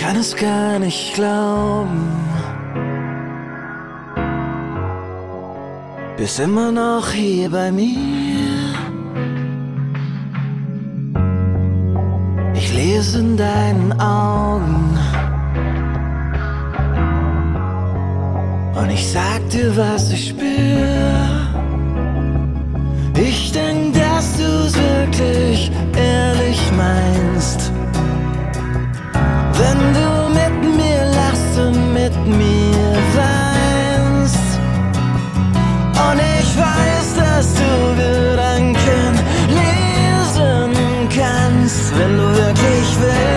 kann es gar nicht glauben. Bist immer noch hier bei mir. Ich lese in deinen Augen. Und ich sag dir, was ich spür. Mit mir weinst. Und ich weiß, dass du Gedanken lesen kannst, wenn du wirklich willst.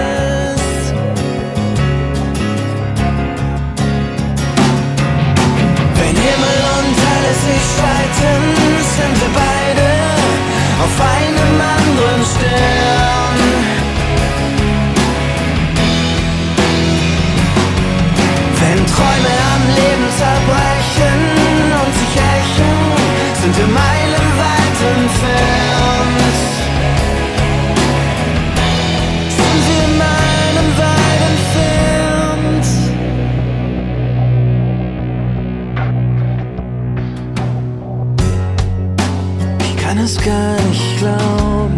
Es gar nicht glauben.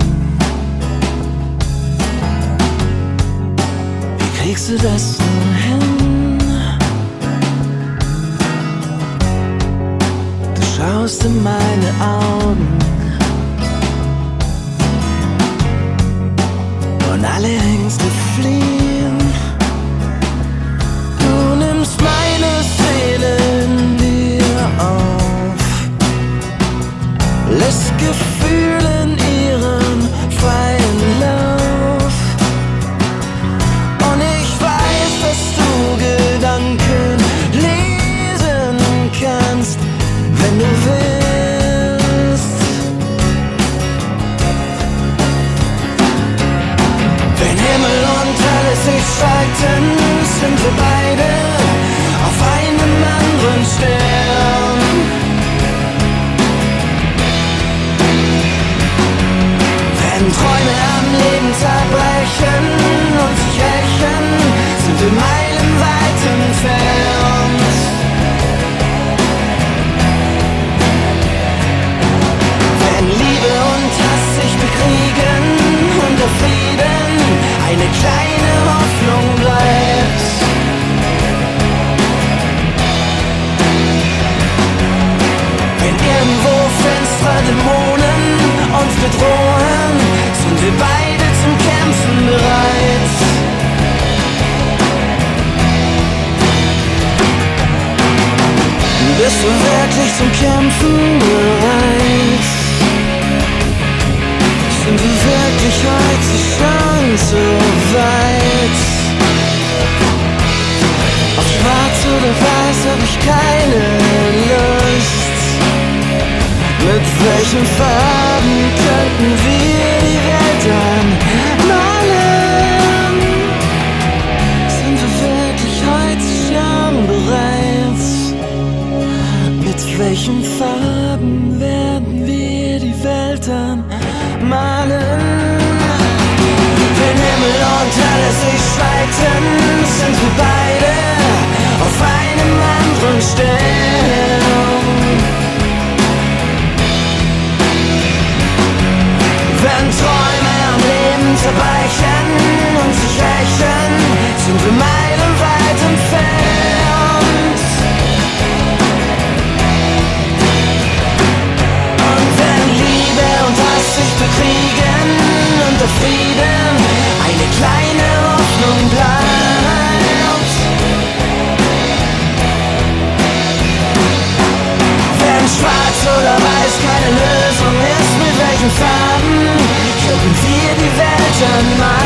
Wie kriegst du das nun hin? Du schaust in meine Augen und alle Ängste zerbrechen und sich rächen, sind wir meilenweit entfernt. Wenn Liebe und Hass sich bekriegen und der Frieden eine kleine Hoffnung bleibt. Wenn irgendwo finstere Dämonen uns bedrohen, sind wir beide Kämpfen bereit. Bist du wirklich zum Kämpfen bereit? Sind wir wirklich heute schon so weit? Auf schwarz oder weiß hab ich keine Lust. Mit welchen Farben könnten wir Farben werden wir die Welt anmalen? Wenn Himmel und alles sich streiten, sind wir beide auf einem anderen Stern. Wenn Träume am Leben zerbrechen und sich rächen, sind wir meilenweit entfernt. Farben könnten wir die Welt anmalen?